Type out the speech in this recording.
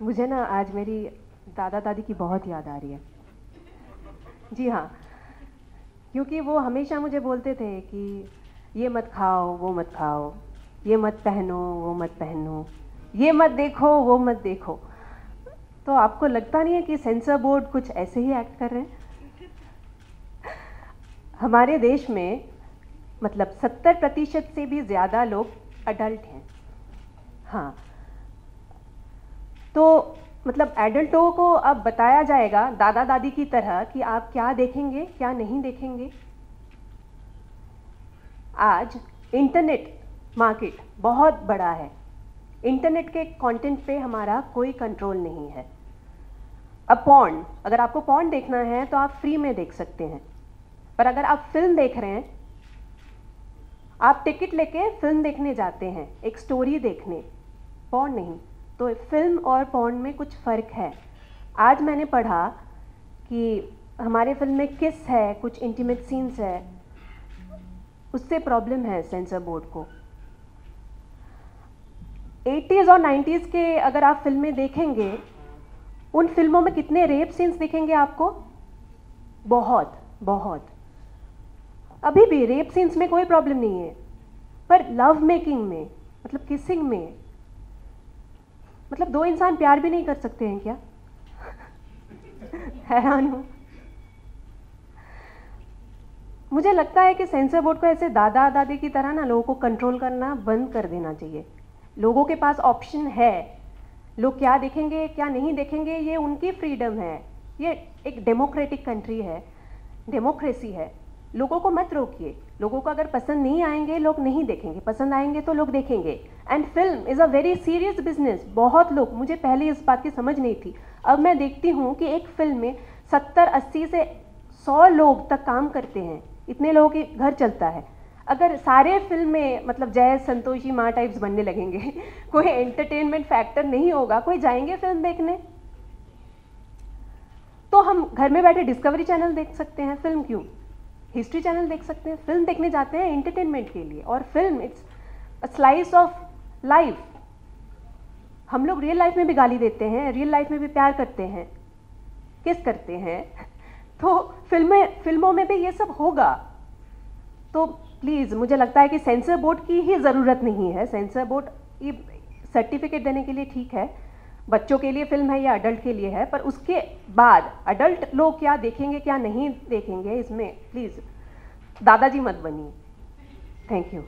मुझे ना आज मेरी दादा दादी की बहुत याद आ रही है। जी हाँ क्योंकि वो हमेशा मुझे बोलते थे कि ये मत खाओ, वो मत खाओ, ये मत पहनो, वो मत पहनो, ये मत देखो, वो मत देखो। तो आपको लगता नहीं है कि सेंसर बोर्ड कुछ ऐसे ही एक्ट कर रहे हैं? हमारे देश में मतलब सत्तर प्रतिशत से भी ज़्यादा लोग अडल्ट हैं। हाँ तो मतलब एडल्टों को अब बताया जाएगा दादा दादी की तरह कि आप क्या देखेंगे, क्या नहीं देखेंगे। आज इंटरनेट मार्केट बहुत बड़ा है। इंटरनेट के कंटेंट पे हमारा कोई कंट्रोल नहीं है। अब पॉन्ड अगर आपको पॉन्ड देखना है तो आप फ्री में देख सकते हैं। पर अगर आप फ़िल्म देख रहे हैं, आप टिकट लेके फ़िल्म देखने जाते हैं, एक स्टोरी देखने पॉन्ड नहीं। तो फ़िल्म और पॉन्ड में कुछ फ़र्क है। आज मैंने पढ़ा कि हमारे फ़िल्म में किस है, कुछ इंटीमेट सीन्स है, उससे प्रॉब्लम है सेंसर बोर्ड को। 80s और 90s के अगर आप फ़िल्में देखेंगे, उन फ़िल्मों में कितने रेप सीन्स दिखेंगे आपको? बहुत बहुत। अभी भी रेप सीन्स में कोई प्रॉब्लम नहीं है। पर लव मेकिंग में मतलब किसिंग में मतलब दो इंसान प्यार भी नहीं कर सकते हैं क्या? हैरान हूँ। मुझे लगता है कि सेंसर बोर्ड को ऐसे दादा दादी की तरह ना लोगों को कंट्रोल करना बंद कर देना चाहिए। लोगों के पास ऑप्शन है। लोग क्या देखेंगे, क्या नहीं देखेंगे, ये उनकी फ्रीडम है। ये एक डेमोक्रेटिक कंट्री है। डेमोक्रेसी है। लोगों को मत रोकिए। लोगों को अगर पसंद नहीं आएँगे, लोग नहीं देखेंगे। पसंद आएँगे तो लोग देखेंगे। And film is a very serious business बहुत लोग, मुझे पहले इस बात की समझ नहीं थी। अब मैं देखती हूँ कि एक फ़िल्म में सत्तर, अस्सी से सौ लोग तक काम करते हैं। इतने लोगों के घर चलता है। अगर सारे फ़िल्म में मतलब जय, संतोषी, माँ टाइप्स बनने लगेंगे, कोई एंटरटेनमेंट फैक्टर नहीं होगा। कोई जाएँगे फ़िल्म देखने? तो हम घर में बैठे डिस्कवरी चैनल देख सकते हैं। फ़िल्म क्यों? हिस्ट्री चैनल देख सकते हैं फ़िल्म देखने जाते हैं एंटरटेनमेंट के लिए। और film it's a slice of life हम लोग रियल लाइफ में भी गाली देते हैं रियल लाइफ में भी प्यार करते हैं किस करते हैं। तो फ़िल्में फ़िल्मों में भी ये सब होगा। तो प्लीज़ मुझे लगता है कि सेंसर बोर्ड की ही ज़रूरत नहीं है। सेंसर बोर्ड ये सर्टिफिकेट देने के लिए ठीक है। बच्चों के लिए फ़िल्म है या अडल्ट के लिए है, पर उसके बाद अडल्ट लोग क्या देखेंगे, क्या नहीं देखेंगे इसमें? प्लीज़ दादाजी मत बनिए। Thank you